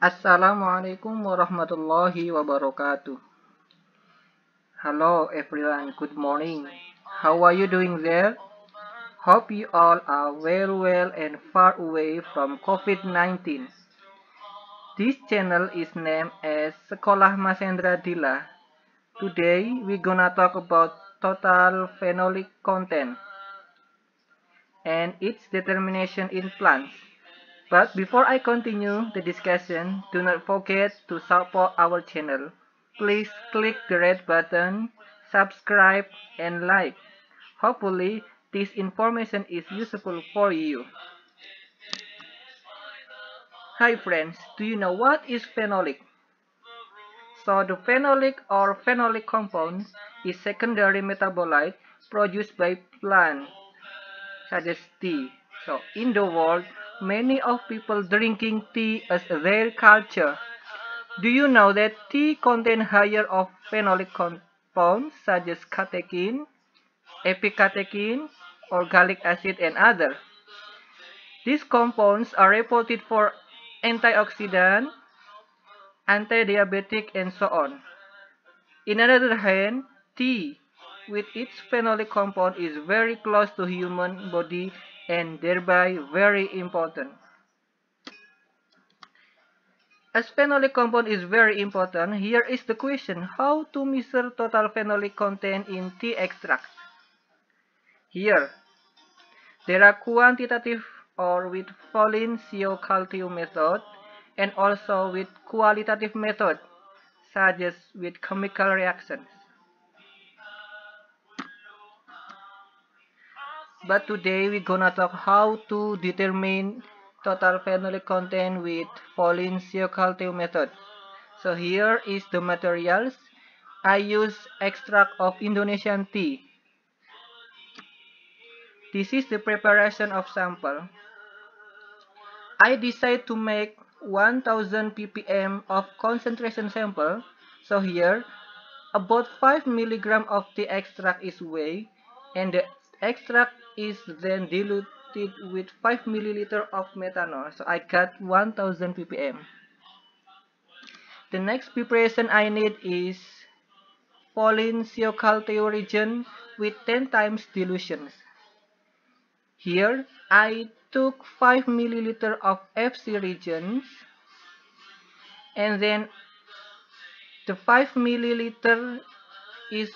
Assalamualaikum warahmatullahi wabarakatuh. Hello everyone, good morning. How are you doing there? Hope you all are very well and far away from COVID-19. This channel is named as Sekolah Masendra Dila. Today we gonna talk about total phenolic content and its determination in plants. But before I continue the discussion, do not forget to support our channel. Please click the red button, subscribe, and like. Hopefully, this information is useful for you. Hi friends, do you know what is phenolic? So the phenolic or phenolic compound is secondary metabolite produced by plants such as tea. So in the world, many of people drinking tea as their culture. Do you know that tea contains higher of phenolic compounds such as catechin, epicatechin, or gallic acid and other? These compounds are reported for antioxidant, anti-diabetic, and so on. In another hand, tea with its phenolic compound is very close to human body and thereby very important. As phenolic compound is very important, here is the question, how to measure total phenolic content in tea extract? Here, there are quantitative or with Folin Ciocalteu method and also with qualitative method such as with chemical reactions. But today we're gonna talk how to determine total phenolic content with Folin Ciocalteu method. So here is the materials. I use extract of Indonesian tea. This is the preparation of sample. I decide to make 1000 ppm of concentration sample. So here, about 5 milligram of the extract is weighed and the extract is then diluted with 5 milliliter of methanol. So I got 1000 ppm. The next preparation I need is Folin reagent with 10 times dilutions. Here I took 5 milliliter of FC reagents and then the 5 milliliter is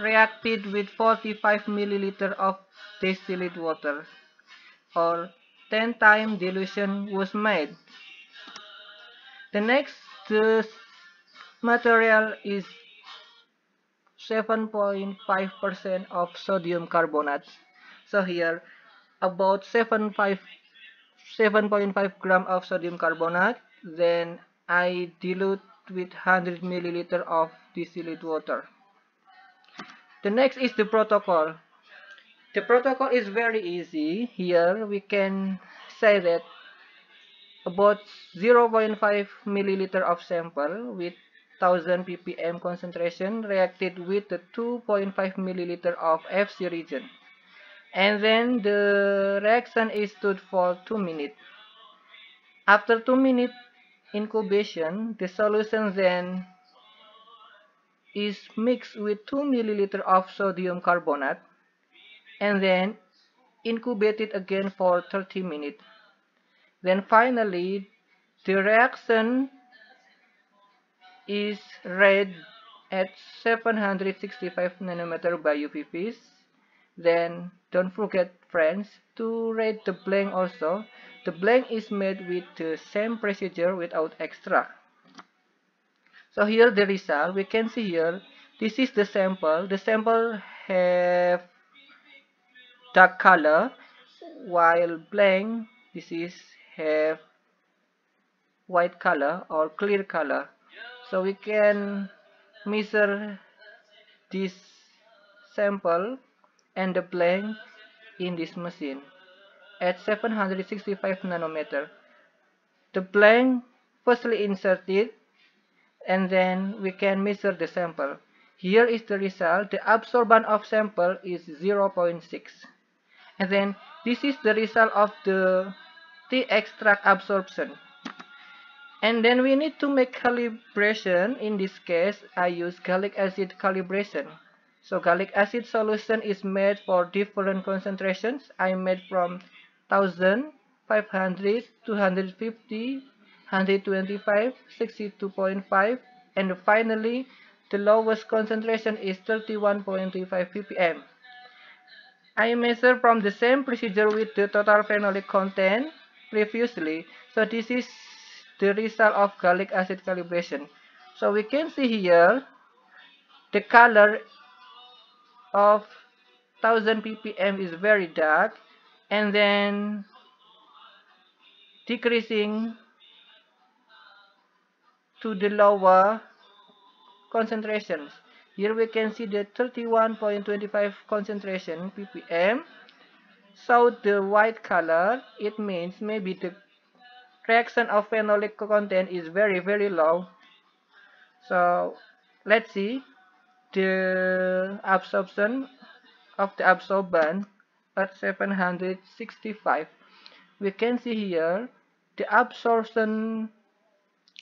reacted with 45 milliliter of distilled water or 10 time dilution was made. The next material is 7.5% of sodium carbonate. So here about 7.5 7.5 gram of sodium carbonate then I dilute with 100 milliliter of distilled water. The next is the protocol. The protocol is very easy. Here we can say that about 0.5 milliliter of sample with 1000 ppm concentration reacted with the 2.5 milliliter of FC reagent. And then the reaction is stood for 2 minutes. After 2 minutes incubation, the solution then is mixed with 2 milliliter of sodium carbonate and then incubated again for 30 minutes. Then finally, the reaction is read at 765 nanometer by UV Then don't forget friends to read the blank also. The blank is made with the same procedure without extract. So here the result, we can see here, this is the sample. The sample have dark color, while blank, this is have white color or clear color. So we can measure this sample and the blank in this machine at 765 nanometer. The blank firstly inserted and then we can measure the sample. Here is the result. The absorbance of sample is 0.6. And then this is the result of the tea extract absorption. And then we need to make calibration. In this case, I use gallic acid calibration. So gallic acid solution is made for different concentrations. I made from 1000, 500, 250, 125, 62.5, and finally the lowest concentration is 31.35 ppm. I measure from the same procedure with the total phenolic content previously. So this is the result of gallic acid calibration. So we can see here the color of 1000 ppm is very dark and then decreasing to the lower concentrations. Here we can see the 31.25 concentration ppm. So the white color, it means maybe the fraction of phenolic content is very very low so let's see the absorption of the absorbent at 765 we can see here the absorption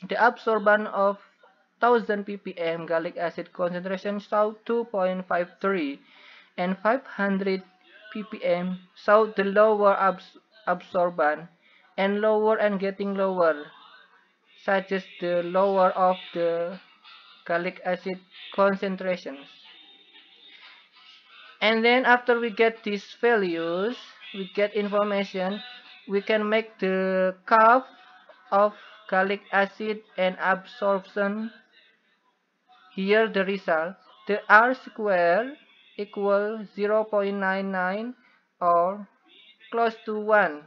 the absorbent of 1000 ppm gallic acid concentration saw 2.53 and 500 ppm saw the lower abs and lower and getting lower such as the lower of the gallic acid concentrations. And then after we get these values we get information we can make the curve of gallic acid and absorption here the result the r square equal 0.99 or close to 1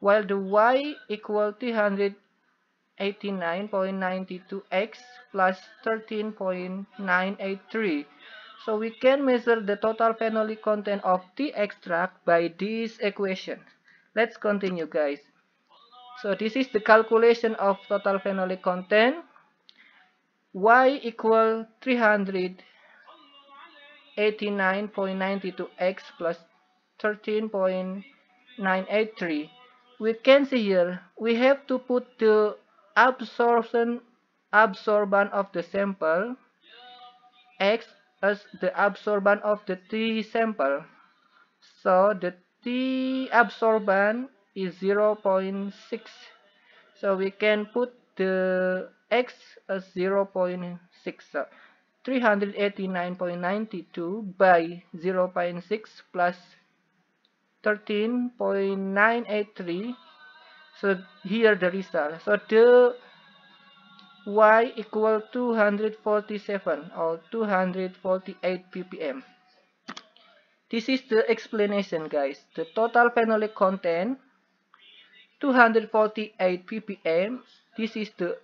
while the y equal 389.92x plus 13.983. So we can measure the total phenolic content of the extract by this equation. Let's continue guys. So this is the calculation of total phenolic content. y equal 389.92x plus 13.983 we can see here we have to put the absorption absorbent of the sample x as the absorbent of the tea sample so the tea absorbent is 0.6 so we can put the x as 0.6 so 389.92 by 0.6 plus 13.983 so here the result. So the y equal 247 or 248 ppm this is the explanation guys. The total phenolic content 248 ppm this is the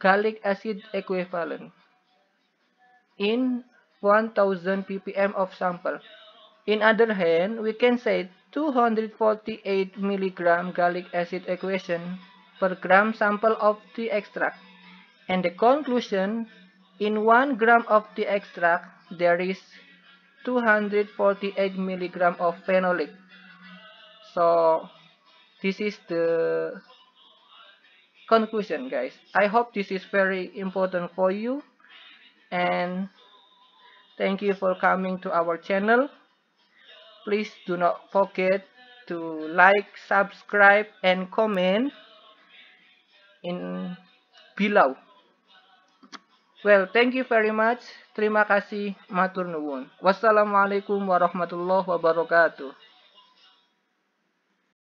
gallic acid equivalent in 1000 ppm of sample in other hand we can say 248 milligram gallic acid equation per gram sample of the extract. And the conclusion, in 1 gram of the extract, there is 248 milligram of phenolic. So, this is the conclusion, guys. I hope this is very important for you. And thank you for coming to our channel. please do not forget to like subscribe and comment in below well thank you very much terima kasih matur nuwun wassalamualaikum warahmatullahi wabarakatuh